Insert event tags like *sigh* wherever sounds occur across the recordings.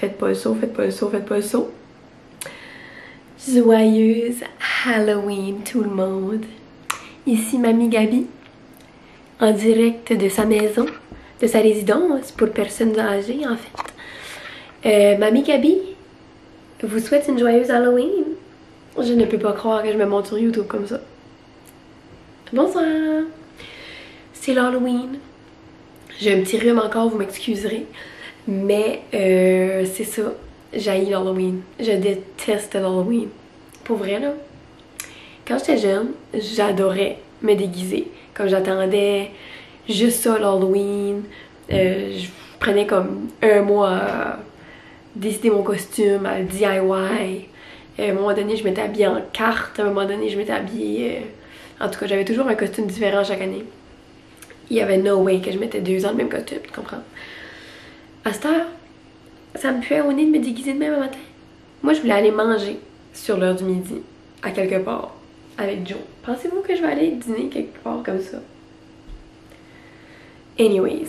Faites pas le saut, faites pas le saut, faites pas le saut. Joyeuse Halloween tout le monde. Ici Mamie Gabi, en direct de sa maison, de sa résidence pour personnes âgées en fait. Euh, Mamie Gabi vous souhaite une joyeuse Halloween? Je ne peux pas croire que je me montre sur YouTube comme ça. Bonsoir! C'est l'Halloween. J'ai un petit rhume encore, vous m'excuserez. Mais euh, c'est ça. J'haïs l'Halloween. Je déteste l'Halloween. Pour vrai, là. Quand j'étais jeune, j'adorais me déguiser. Comme j'attendais juste ça l'Halloween. Euh, je prenais comme un mois à décider mon costume, à DIY. Euh, à un moment donné, je m'étais habillée en carte. À un moment donné, je m'étais habillée... En tout cas, j'avais toujours un costume différent chaque année. Il y avait no way que je mettais deux ans le même costume, tu comprends? À cette heure, ça me puait au nez de me déguiser de même matin. Moi, je voulais aller manger sur l'heure du midi, à quelque part, avec Joe. Pensez-vous que je vais aller dîner quelque part comme ça? Anyways,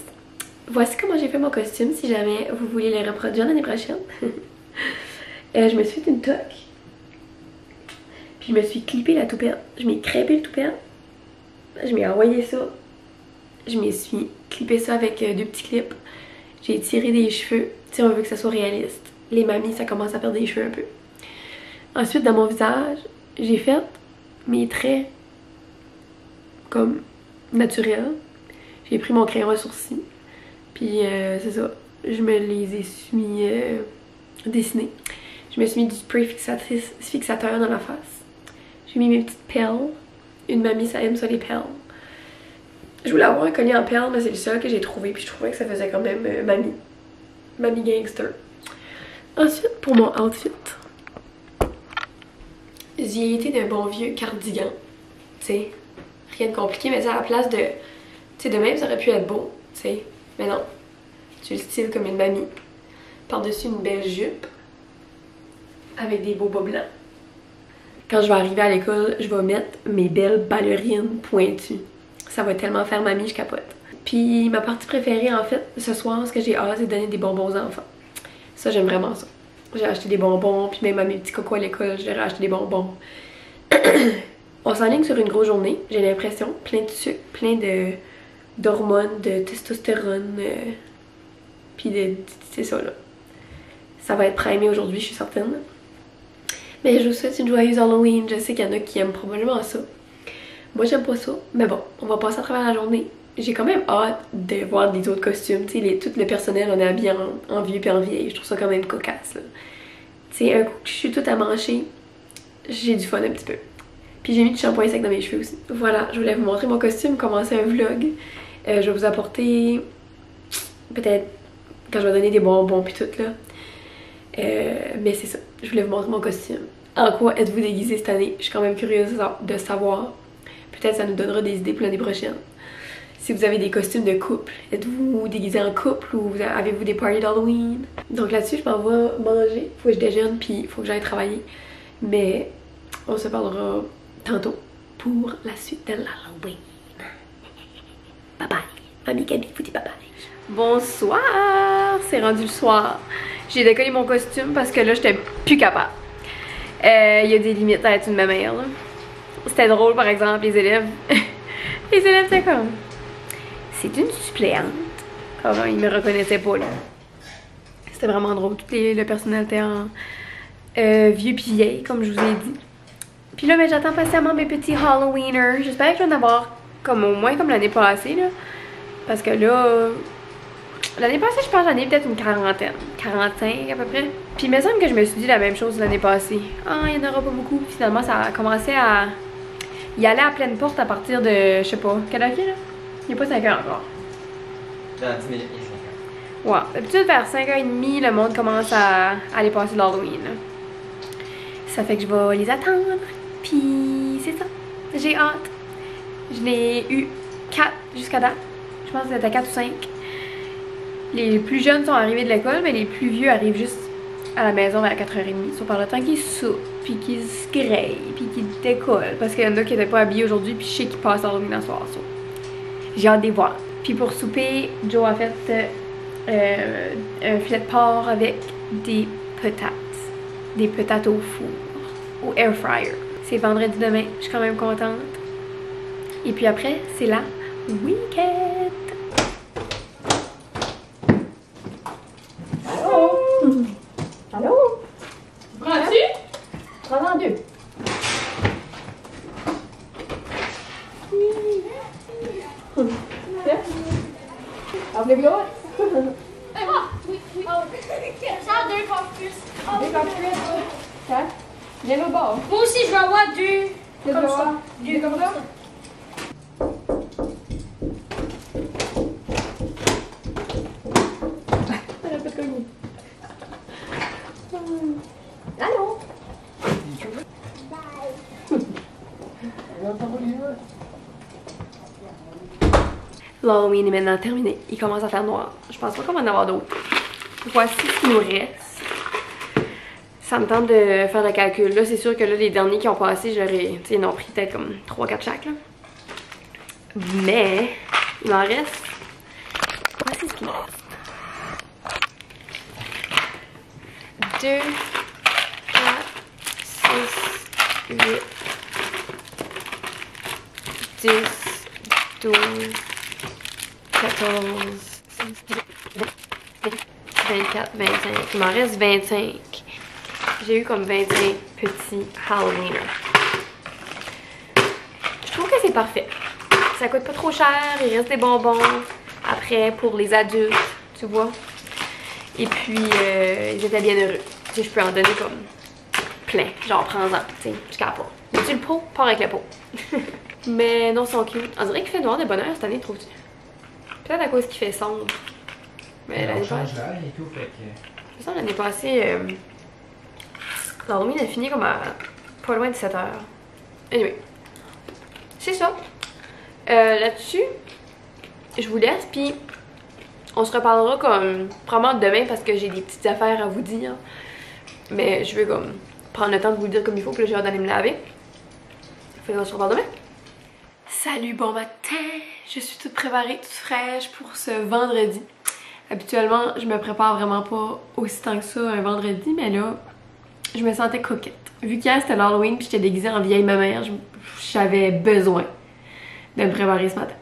voici comment j'ai fait mon costume si jamais vous voulez le reproduire l'année prochaine. *laughs* euh, je me suis fait une toque. Puis je me suis clippé la toupette. Je m'ai crêpé le toupette. Je m'ai envoyé ça. Je me suis clippé ça avec euh, deux petits clips. J'ai tiré des cheveux. Si on veut que ça soit réaliste. Les mamies, ça commence à perdre des cheveux un peu. Ensuite, dans mon visage, j'ai fait mes traits comme naturels. J'ai pris mon crayon à sourcil. Puis euh, c'est ça. Je me les ai suis euh, dessinés. Je me suis mis du spray fixatrice, fixateur dans la face. J'ai mis mes petites perles. Une mamie, ça aime ça les perles. Je voulais avoir un collier en perles, mais c'est le seul que j'ai trouvé. Puis je trouvais que ça faisait quand même euh, mamie. Mamie gangster. Ensuite, pour mon outfit, j'y ai été d'un bon vieux cardigan. Tu sais, rien de compliqué, mais à la place de. Tu de même, ça aurait pu être beau, tu sais. Mais non, j'ai le style comme une mamie. Par-dessus une belle jupe, avec des beaux bas blancs. Quand je vais arriver à l'école, je vais mettre mes belles ballerines pointues. Ça va tellement faire mamie, je capote. Puis ma partie préférée, en fait, ce soir, ce que j'ai hâte, c'est de donner des bonbons aux enfants. Ça, j'aime vraiment ça. J'ai acheté des bonbons, puis même à mes petits cocos à l'école, j'ai acheté des bonbons. *coughs* On s'enligne sur une grosse journée, j'ai l'impression. Plein de sucre, plein de d'hormones, de testostérone, euh, puis de... c'est ça, là. Ça va être primé aujourd'hui, je suis certaine. Mais je vous souhaite une joyeuse Halloween. Je sais qu'il y en a qui aiment probablement ça. Moi, j'aime pas ça. Mais bon, on va passer à travers la journée. J'ai quand même hâte de voir des autres costumes. Tu sais, tout le personnel, on est habillé en, en vieux et en vieille. Je trouve ça quand même cocasse. Tu sais, un coup que je suis toute à mancher, j'ai du fun un petit peu. Puis j'ai mis du shampoing sec dans mes cheveux aussi. Voilà, je voulais vous montrer mon costume, commencer un vlog. Euh, je vais vous apporter peut-être quand je vais donner des bonbons puis tout là. Euh, mais c'est ça, je voulais vous montrer mon costume. En quoi êtes-vous déguisé cette année? Je suis quand même curieuse de savoir. Peut-être ça nous donnera des idées pour l'année prochaine. Si vous avez des costumes de couple, êtes-vous déguisé en couple ou avez-vous des parties d'Halloween? Donc là-dessus, je m'en vais manger. Faut que je déjeune puis faut que j'aille travailler. Mais on se parlera tantôt pour la suite de l'Halloween. *laughs* Bye bye. Mamie Gabi vous dit bye bye. Bonsoir! C'est rendu le soir. J'ai décollé mon costume parce que là, j'étais plus capable. Euh, Il y a des limites à être une mère là. C'était drôle, par exemple, les élèves. *laughs* les élèves, c'est comme. C'est une suppléante. Comme ils me reconnaissaient pas, là? C'était vraiment drôle. Tout les, le personnel était en euh, vieux vieille, comme je vous ai dit. Puis là, ben, j'attends patiemment mes petits Halloweeners. J'espère que je en avoir comme au moins comme l'année passée, là. Parce que là, L'année passée, je pense j'en ai peut-être une quarantaine. 45 à peu près. Puis il me semble que je me suis dit la même chose l'année passée. Ah, il n'y en aura pas beaucoup. Finalement, ça a commencé à y aller à pleine porte à partir de, je sais pas, quelle heure il est là? Il n'est pas 5 heures encore. Dans 10 minutes, il est 5 heures. Ouais, d'habitude vers 5h30, le monde commence à aller passer l'Halloween. Ça fait que je vais les attendre. Puis c'est ça. J'ai hâte. Je n'ai eu 4 jusqu'à date. Je pense que c'était 4 ou 5. Les plus jeunes sont arrivés de l'école, mais les plus vieux arrivent juste à la maison vers 4h30. Soit par le temps qu'ils soupent, puis qu'ils se grillent, puis qu'ils décollent. Parce qu'il y en a qui n'étaient pas habillés aujourd'hui, puis je sais qu'ils passent Halloween dans soir. so. J'ai hâte de voir. Puis pour souper, Joe a fait euh, euh, un filet de porc avec des patates. Des patates au four, au air fryer. C'est vendredi demain, je suis quand même contente. Et puis après, c'est la week-end. Allô? Allô? Prends-tu? Prends-en deux. Ouvre les l'autre. Ah, oui, oui. J'en deux fois plus. Ah, Deux comme plus. Quatre. Viens au bord. Moi aussi, je vais avoir deux. Deux Comme comme ça. ça. Deux comme ça. Elle a pas de cogné. Allô? L'Halloween est maintenant terminé. Il commence à faire noir. Je pense pas qu'on va en avoir d'autres. Voici ce qui nous reste. Ça me tente de faire le calcul. Là, c'est sûr que là, les derniers qui ont passé, j'aurais. Tu sais, ils en ont pris peut-être comme 3-4 chaque. Mais, il m'en reste. Voici ce qu'il me reste 2, 4, 6, 8, 10, 12, 14, 24, 25. Il m'en reste 25. J'ai eu comme 25 petits Halloweeners. Je trouve que c'est parfait. Ça coûte pas trop cher, il reste des bonbons. Après, pour les adultes, tu vois. Et puis, euh, ils étaient bien heureux. Tu sais, je peux en donner comme plein. Genre, prends-en, tu sais, je capte pas. Veux-tu le pot? Pars avec le pot. *laughs* Mais non, ils sont cute. On dirait qu'il fait noir de bonheur cette année, trouves-tu? Peut-être à cause qu'il fait sombre. Mais on l'année change passée, et tout, fait que. façon, l'année passée, euh, l'Halloween a fini comme à pas loin de 7 heures. Anyway, c'est ça. Euh, Là-dessus, je vous laisse, puis on se reparlera comme probablement demain parce que j'ai des petites affaires à vous dire. Mais je veux comme prendre le temps de vous dire comme il faut, puis j'ai hâte d'aller me laver. Fait qu'on se demain. Salut, bon matin! Je suis toute préparée, toute fraîche pour ce vendredi. Habituellement, je me prépare vraiment pas aussi tant que ça un vendredi, mais là, je me sentais coquette. Vu qu'hier c'était l'Halloween puis j'étais déguisée en vieille je- j'avais besoin de me préparer ce matin.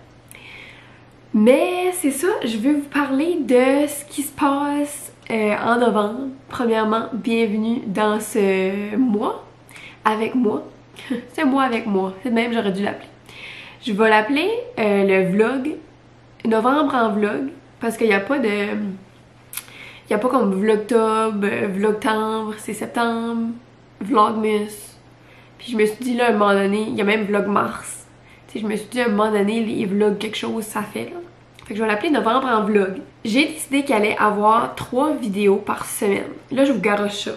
Mais c'est ça, je veux vous parler de ce qui se passe euh, en novembre. Premièrement, bienvenue dans ce mois avec moi. *laughs* c'est moi avec moi, c'est même j'aurais dû l'appeler. Je vais l'appeler euh, le vlog, novembre en vlog, parce qu'il n'y a pas de... Il n'y a pas comme vlogtobre, vlogtembre, c'est septembre, vlogmas. Puis je me suis dit là, à un moment donné, il y a même vlogmars. Tu sais, je me suis dit à un moment donné, les vlogs, quelque chose, ça fait là. Fait que je vais l'appeler novembre en vlog. J'ai décidé qu'il allait avoir trois vidéos par semaine. Là, je vous garoche ça.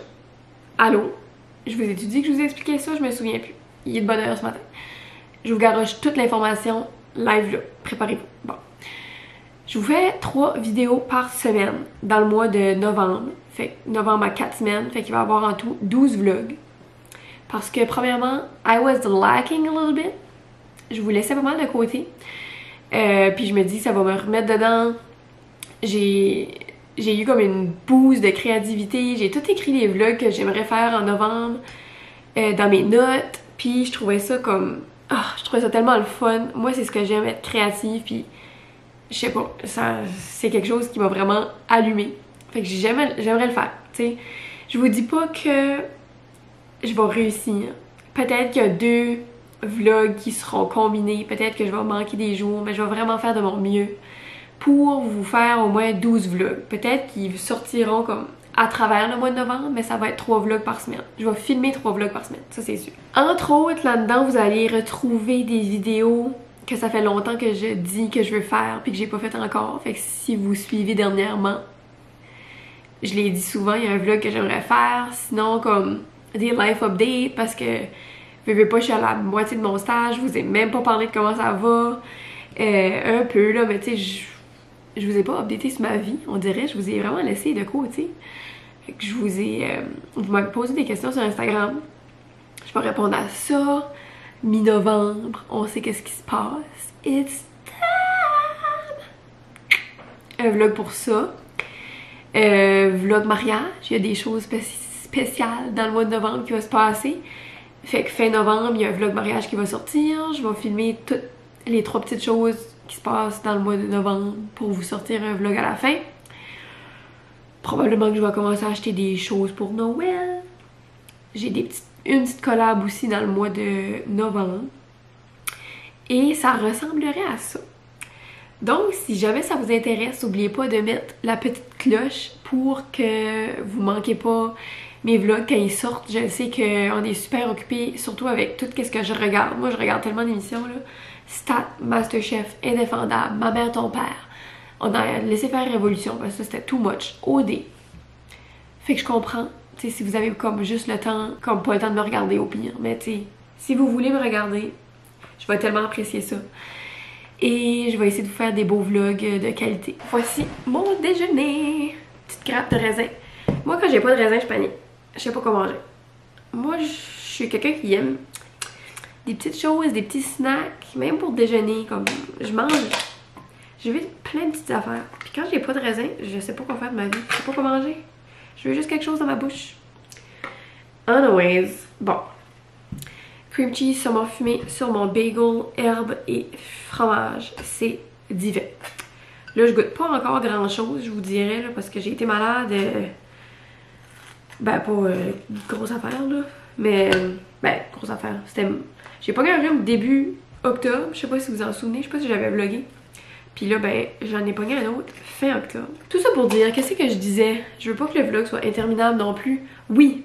Allô? Je vous ai dit que je vous ai expliqué ça, je me souviens plus. Il est de bonne heure ce matin. Je vous garoche toute l'information live là. Préparez-vous. Bon. Je vous fais trois vidéos par semaine dans le mois de novembre. Fait que novembre à 4 semaines. Fait qu'il va y avoir en tout 12 vlogs. Parce que premièrement, I was lacking a little bit. Je vous laissais pas mal de côté. Euh, puis je me dis ça va me remettre dedans. J'ai eu comme une boost de créativité. J'ai tout écrit les vlogs que j'aimerais faire en novembre euh, dans mes notes. Puis je trouvais ça comme ah, je trouvais ça tellement le fun. Moi, c'est ce que j'aime être créative puis je sais pas, c'est quelque chose qui m'a vraiment allumé. Fait que j'aimerais le faire, tu sais. Je vous dis pas que je vais réussir. Peut-être qu'il y a deux vlogs qui seront combinés, peut-être que je vais manquer des jours, mais je vais vraiment faire de mon mieux pour vous faire au moins 12 vlogs. Peut-être qu'ils sortiront comme à travers le mois de novembre, mais ça va être trois vlogs par semaine. Je vais filmer trois vlogs par semaine, ça c'est sûr. Entre autres, là-dedans, vous allez retrouver des vidéos que ça fait longtemps que je dis que je veux faire puis que j'ai pas fait encore. Fait que si vous suivez dernièrement, je l'ai dit souvent, il y a un vlog que j'aimerais faire. Sinon, comme des life updates parce que je veux pas, je suis à la moitié de mon stage, je vous ai même pas parlé de comment ça va. Euh, un peu là, mais tu sais, je, je vous ai pas updaté sur ma vie, on dirait, je vous ai vraiment laissé de côté. Fait que je vous ai. euh, vous m'avez posé des questions sur Instagram. Je vais répondre à ça. Mi-novembre, on sait qu'est-ce qui se passe. It's time! Un vlog pour ça. Euh, vlog mariage, il y a des choses spéci- spéciales dans le mois de novembre qui va se passer. Fait que fin novembre, il y a un vlog mariage qui va sortir. Je vais filmer toutes les trois petites choses qui se passent dans le mois de novembre pour vous sortir un vlog à la fin. Probablement que je vais commencer à acheter des choses pour Noël. J'ai des petites, une petite collab aussi dans le mois de novembre. Et ça ressemblerait à ça. Donc, si jamais ça vous intéresse, n'oubliez pas de mettre la petite cloche pour que vous manquez pas mes vlogs quand ils sortent. Je sais qu'on est super occupé, surtout avec tout ce que je regarde. Moi, je regarde tellement d'émissions, là. Stat, Masterchef, Indéfendable, Ma mère, ton père. On a laissé faire Révolution parce que c'était too much. OD. Fait que je comprends, si vous avez comme juste le temps, comme pas le temps de me regarder au pire. Mais tu si vous voulez me regarder, je vais tellement apprécier ça. Et je vais essayer de vous faire des beaux vlogs de qualité. Voici mon déjeuner. Petite grappe de raisin. Moi, quand j'ai pas de raisin, je panique. Je sais pas quoi manger. Moi, je suis quelqu'un qui aime des petites choses, des petits snacks, même pour déjeuner. Comme je mange, je veux plein de petites affaires. Puis quand j'ai pas de raisin, je sais pas quoi faire de ma vie. Je sais pas quoi manger. Je veux juste quelque chose dans ma bouche. Anyways, bon. Cream cheese saumon fumé sur mon bagel, herbe et fromage. C'est divin. Là, je goûte pas encore grand chose, je vous dirais, là, parce que j'ai été malade. euh, ben, pas euh, grosse affaire, là. Mais, euh, ben, grosse affaire. C'était. J'ai pas un rhume début octobre. Je sais pas si vous en souvenez. Je sais pas si j'avais vlogué. Puis là, ben, j'en ai pogné un autre fin octobre. Tout ça pour dire, qu'est-ce que je disais? Je veux pas que le vlog soit interminable non plus. Oui!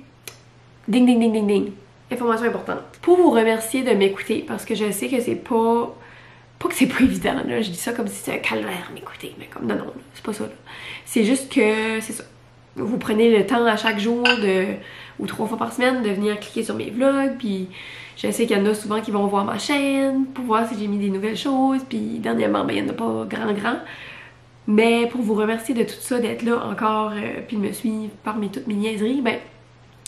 Ding, ding, ding, ding, ding. Information importante. Pour vous remercier de m'écouter, parce que je sais que c'est pas. Pas que c'est pas évident, là. Je dis ça comme si c'était un calvaire m'écouter, mais comme non, non, c'est pas ça, là. C'est juste que, c'est ça. Vous prenez le temps à chaque jour de. ou trois fois par semaine de venir cliquer sur mes vlogs, puis je sais qu'il y en a souvent qui vont voir ma chaîne pour voir si j'ai mis des nouvelles choses, puis dernièrement, ben, il y en a pas grand grand. Mais pour vous remercier de tout ça, d'être là encore, euh, puis de me suivre parmi toutes mes niaiseries, ben,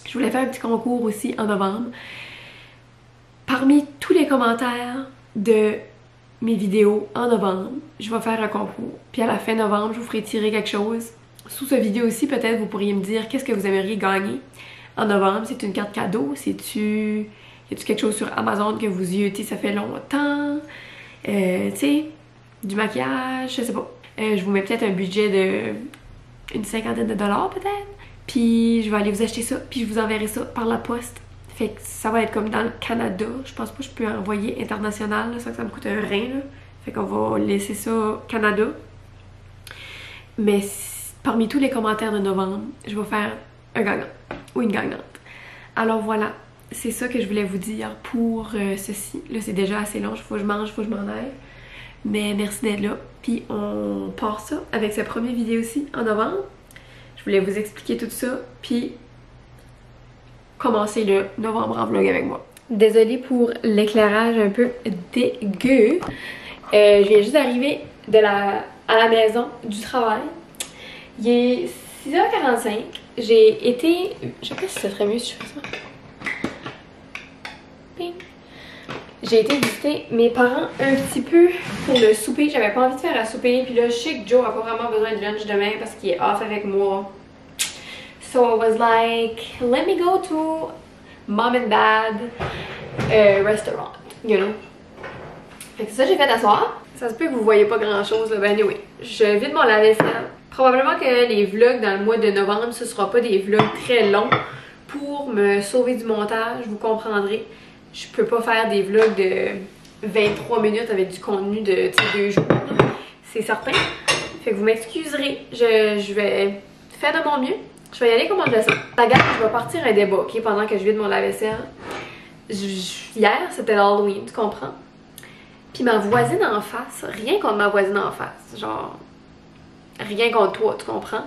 je voulais faire un petit concours aussi en novembre. Parmi tous les commentaires de mes vidéos en novembre, je vais faire un concours. Puis à la fin novembre, je vous ferai tirer quelque chose. Sous cette vidéo aussi, peut-être vous pourriez me dire qu'est-ce que vous aimeriez gagner en novembre. C'est une carte cadeau, c'est-tu y a-tu quelque chose sur Amazon que vous y ça fait longtemps? Euh, tu sais, du maquillage, je sais pas. Euh, je vous mets peut-être un budget de une cinquantaine de dollars peut-être. Puis je vais aller vous acheter ça, puis je vous enverrai ça par la poste. Fait que ça va être comme dans le Canada. Je pense pas que je peux envoyer international, là, ça que ça me coûte un rein. Là. Fait qu'on va laisser ça Canada. Mais si- parmi tous les commentaires de novembre, je vais faire un gagnant ou une gagnante. Alors voilà, c'est ça que je voulais vous dire pour euh, ceci. Là, c'est déjà assez long, faut que je mange, faut que je m'en aille. Mais merci d'être là. Puis on part ça avec sa première vidéo aussi en novembre. Je voulais vous expliquer tout ça, puis commencer le novembre en vlog avec moi. Désolée pour l'éclairage un peu dégueu. Euh, je viens juste d'arriver à la maison du travail. Il est 6h45. J'ai été. Je sais pas si ça serait mieux si je fais ça. Ping. J'ai été visiter mes parents un petit peu pour le souper. J'avais pas envie de faire à souper. Puis là, je sais que Joe a pas vraiment besoin de lunch demain parce qu'il est off avec moi. So I was like, let me go to mom and dad uh, restaurant, you know. Fait que c'est ça que j'ai fait à soir. Ça se peut que vous voyez pas grand chose, là. Ben anyway, je vide mon lave-vaisselle. Probablement que les vlogs dans le mois de novembre, ce sera pas des vlogs très longs. Pour me sauver du montage, vous comprendrez. Je peux pas faire des vlogs de 23 minutes avec du contenu de deux jours. C'est certain. Fait que vous m'excuserez. Je, vais faire de mon mieux. Je vais y aller comme je le sens. Regarde, je vais partir un débat, ok, pendant que je vide mon lave-vaisselle. Hier, c'était l'Halloween, tu comprends? Puis ma voisine en face, rien contre ma voisine en face, genre rien contre toi, tu comprends?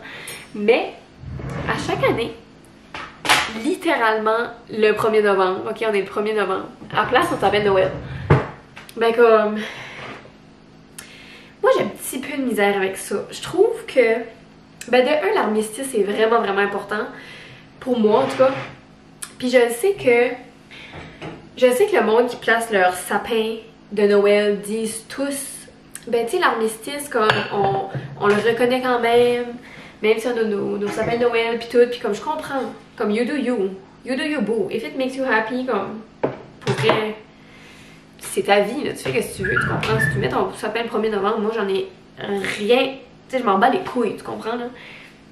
Mais à chaque année, littéralement le 1er novembre, ok, on est le 1er novembre, à place on s'appelle Noël. Ben comme, moi j'ai un petit peu de misère avec ça. Je trouve que, ben de un, l'armistice est vraiment vraiment important pour moi en tout cas. Puis je sais que, je sais que le monde qui place leur sapin de Noël disent tous, ben tu sais l'armistice comme on, on le reconnaît quand même, Même si on a nos, nos sapins Noël puis tout, puis comme je comprends, comme you do you, you do you boo. If it makes you happy, comme pour vrai, c'est ta vie, là, tu fais ce que tu veux, tu comprends? Si tu mets ton sapin le 1er novembre, moi j'en ai rien, tu sais, je m'en bats les couilles, tu comprends là?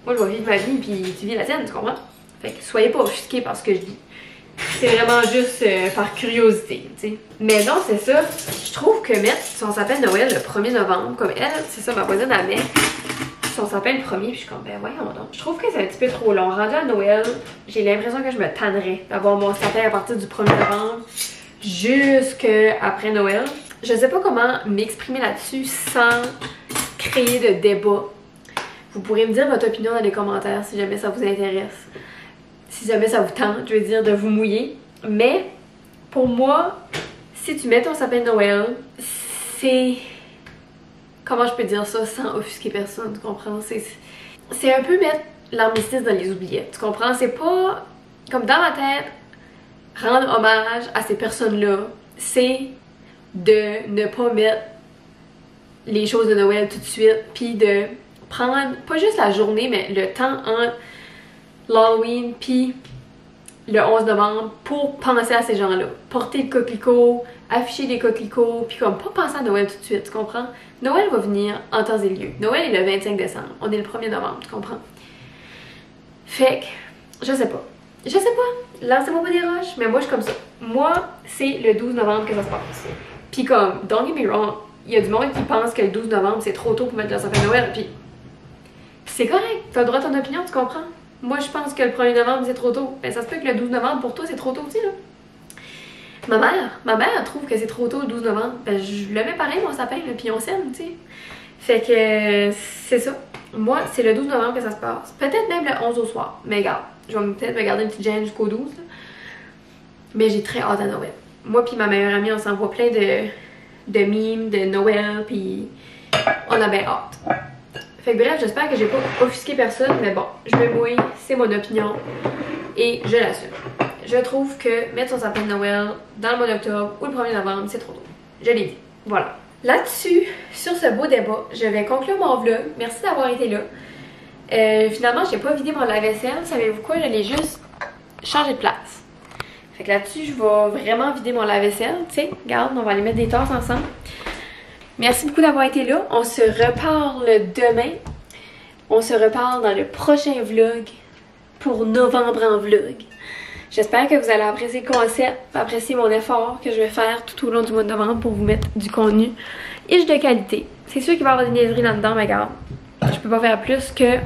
Moi je vais vivre ma vie puis tu vis la tienne, tu comprends? Fait que soyez pas offusqués par ce que je dis. C'est vraiment juste euh, par curiosité, tu sais. Mais non, c'est ça. Je trouve que mettre son sapin de Noël le 1er novembre, comme elle, c'est ça, ma voisine elle met son sapin le 1er, puis je suis comme, ben voyons donc. Je trouve que c'est un petit peu trop long. Rendu à Noël, j'ai l'impression que je me tannerais d'avoir mon sapin à partir du 1er novembre jusqu'après Noël. Je sais pas comment m'exprimer là-dessus sans créer de débat. Vous pourrez me dire votre opinion dans les commentaires si jamais ça vous intéresse. Si jamais ça vous tente, je veux dire, de vous mouiller. Mais pour moi, si tu mets ton sapin de Noël, c'est... Comment je peux dire ça sans offusquer personne, tu comprends? C'est un peu mettre l'armistice dans les oubliettes, tu comprends? C'est pas... Comme dans ma tête, rendre hommage à ces personnes-là, c'est de ne pas mettre les choses de Noël tout de suite, puis de prendre pas juste la journée, mais le temps entre l'Halloween puis le 11 novembre pour penser à ces gens-là. Porter le coquelicot, afficher des coquelicots, puis comme pas penser à Noël tout de suite, tu comprends? Noël va venir en temps et lieu. Noël est le 25 décembre, on est le 1er novembre, tu comprends? Fait que, je sais pas. Je sais pas, lancez-moi pas des roches, mais moi je suis comme ça. Moi, c'est le 12 novembre que ça se passe. Puis comme, don't get me wrong, il y a du monde qui pense que le 12 novembre c'est trop tôt pour mettre le sapin de Noël, puis c'est correct, t'as le droit à ton opinion, tu comprends? Moi je pense que le 1er novembre c'est trop tôt. Ben ça se peut que le 12 novembre pour toi c'est trop tôt aussi là. Ma mère, ma mère trouve que c'est trop tôt le 12 novembre. Ben je le mets pareil mon sapin, là, puis on s'aime, tu sais. Fait que c'est ça. Moi, c'est le 12 novembre que ça se passe. Peut-être même le 11 au soir. Mais regarde, je vais peut-être me garder une petite gêne jusqu'au 12. Mais j'ai très hâte à Noël. Moi puis ma meilleure amie, on s'envoie plein de, de mimes de Noël, puis on a bien hâte. Fait que bref, j'espère que j'ai pas offusqué personne, mais bon, je me mouille, c'est mon opinion, et je l'assume. Je trouve que mettre son sapin de Noël dans le mois d'octobre ou le 1er novembre, c'est trop tôt. Je l'ai dit. Voilà. Là-dessus, sur ce beau débat, je vais conclure mon vlog. Merci d'avoir été là. Euh, finalement, j'ai pas vidé mon lave-vaisselle. Savez-vous quoi? Je l'ai juste changé de place. Fait que là-dessus, je vais vraiment vider mon lave-vaisselle. Tu sais, regarde, on va aller mettre des tasses ensemble. Merci beaucoup d'avoir été là. On se reparle demain. On se reparle dans le prochain vlog pour novembre en vlog. J'espère que vous allez apprécier le concept, apprécier mon effort que je vais faire tout au long du mois de novembre pour vous mettre du contenu et de qualité. C'est sûr qu'il va y avoir des niaiseries là-dedans, mais regarde, je peux pas faire plus que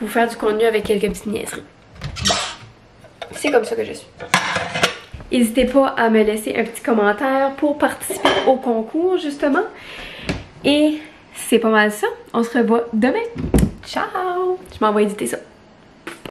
vous faire du contenu avec quelques petites niaiseries. C'est comme ça que je suis. N'hésitez pas à me laisser un petit commentaire pour participer au concours, justement. Et c'est pas mal ça. On se revoit demain. Ciao! Je m'envoie éditer ça.